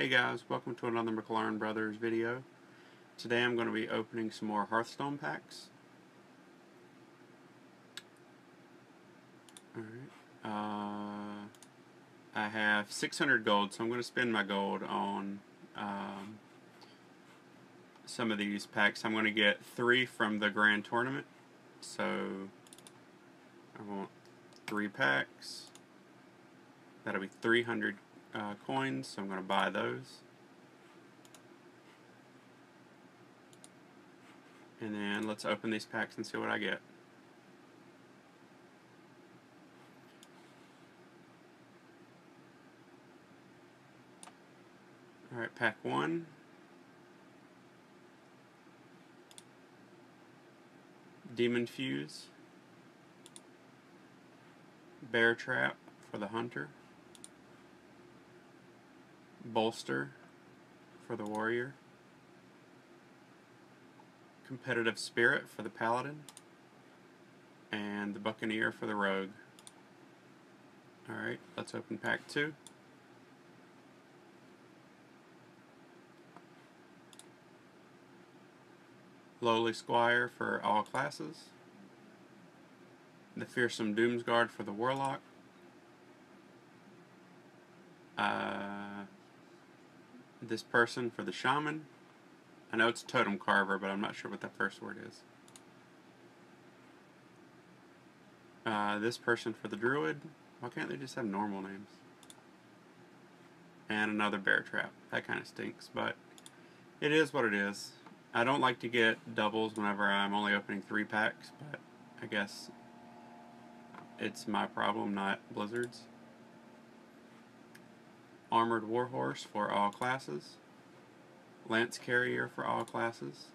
Hey guys, welcome to another McLaurin Brothers video. Today I'm going to be opening some more Hearthstone packs. Alright, uh, I have 600 gold, so I'm going to spend my gold on um, some of these packs. I'm going to get three from the Grand Tournament, so I want three packs. That'll be 300 uh, coins, so I'm going to buy those. And then let's open these packs and see what I get. Alright, pack one. Demonfuse. Bear Trap for the Hunter bolster for the warrior, competitive spirit for the paladin, and the buccaneer for the rogue. Alright, let's open pack two. Lowly Squire for all classes. The Fearsome Doomguard for the Warlock. Uh, this person for the shaman. I know it's totem carver, but I'm not sure what that first word is. Uh, this person for the druid. Why can't they just have normal names? And another bear trap. That kind of stinks, but it is what it is. I don't like to get doubles whenever I'm only opening three packs, but I guess it's my problem, not Blizzard's. Armored Warhorse for all classes. Lance Carrier for all classes.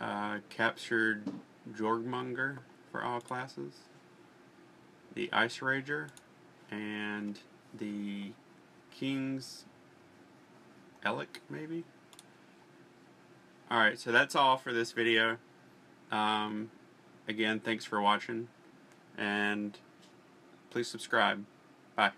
Uh, captured Jormungar for all classes. The Ice Rager. And the King's Elekk, maybe? Alright, so that's all for this video. Um, again, thanks for watching. And please subscribe. Bye.